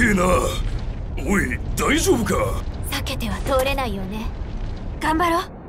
けえなおい大丈夫か？避けては通れないよね。頑張ろう。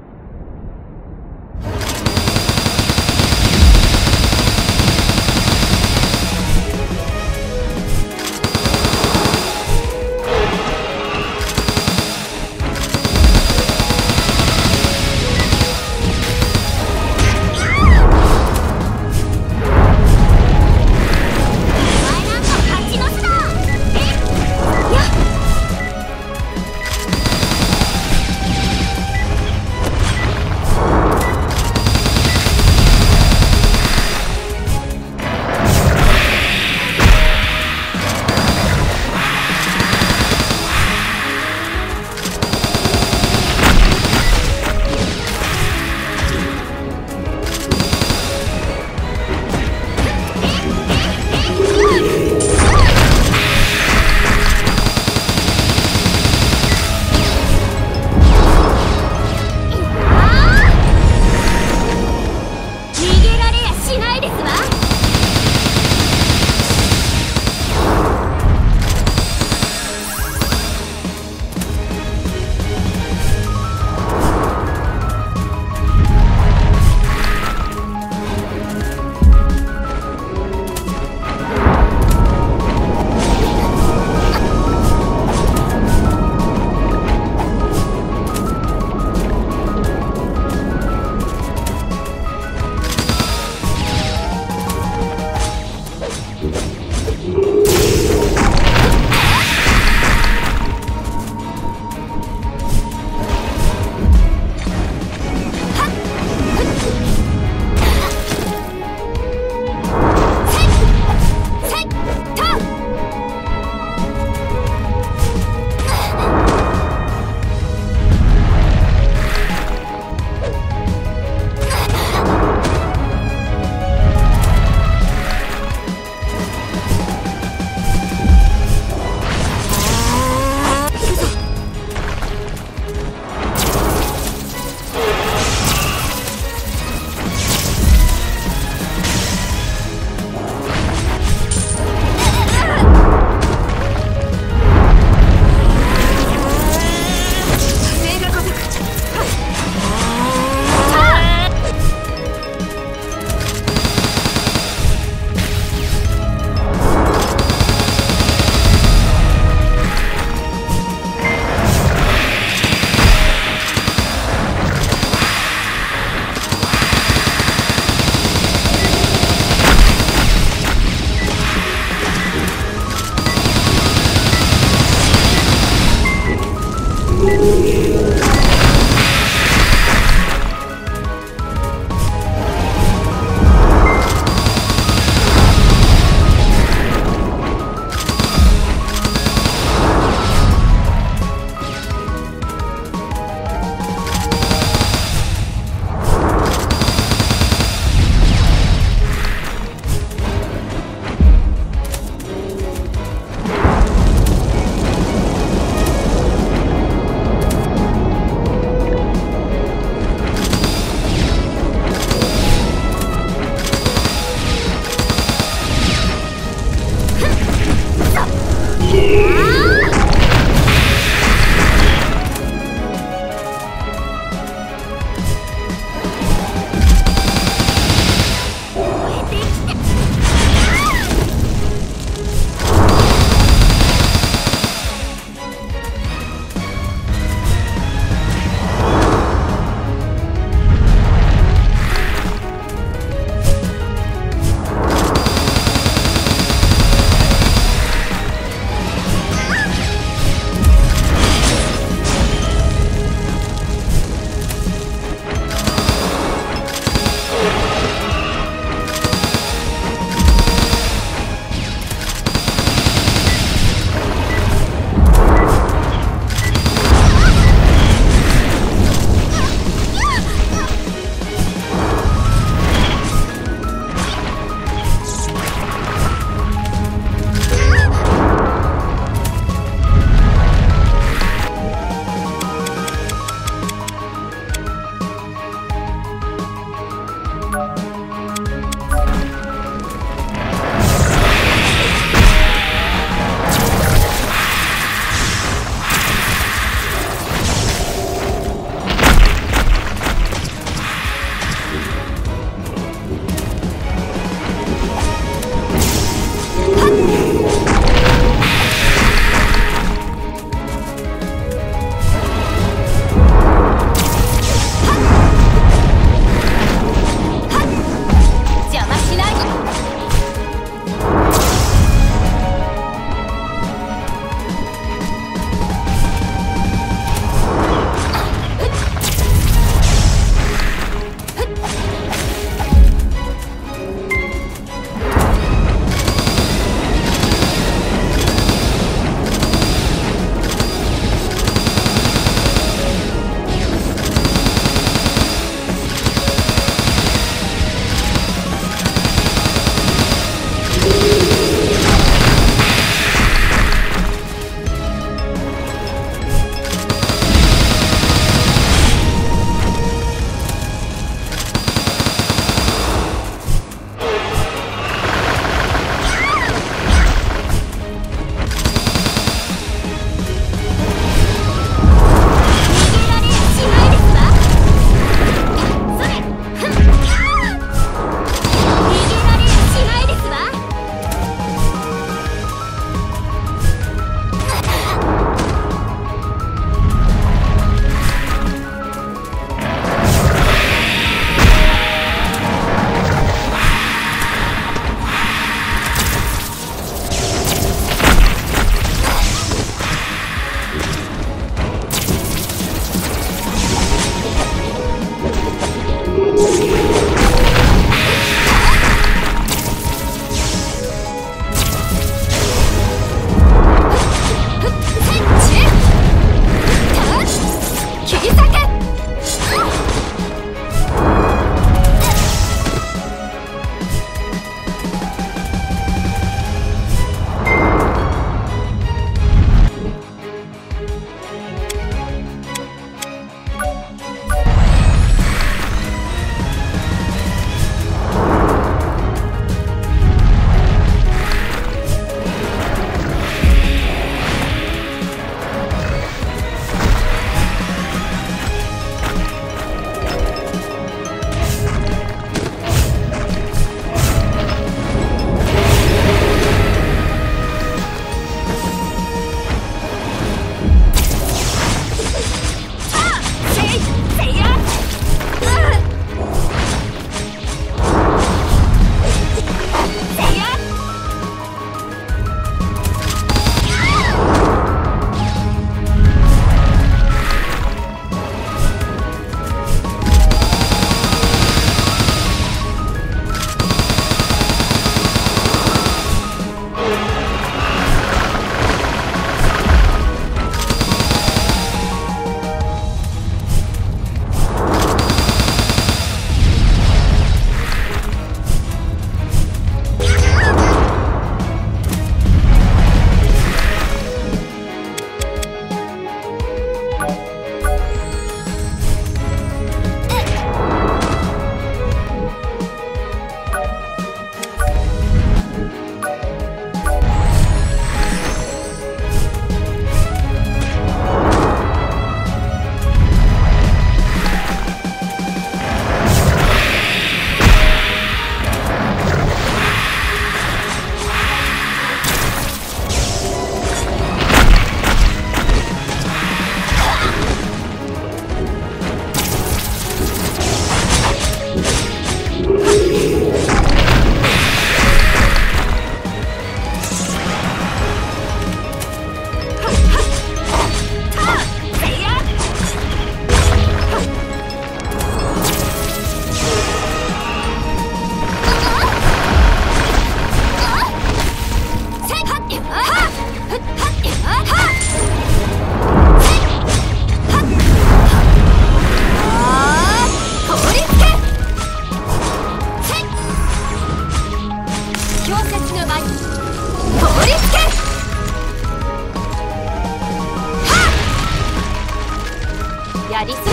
아리스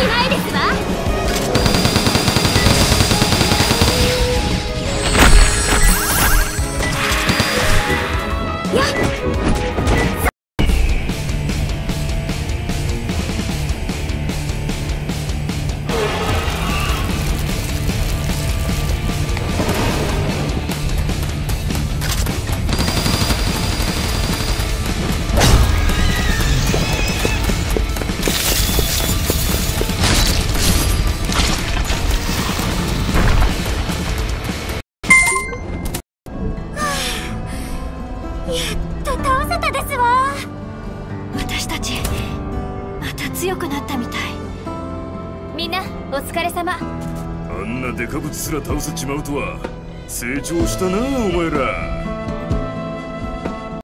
しないですわ。すら倒せちまうとは成長したなお前ら。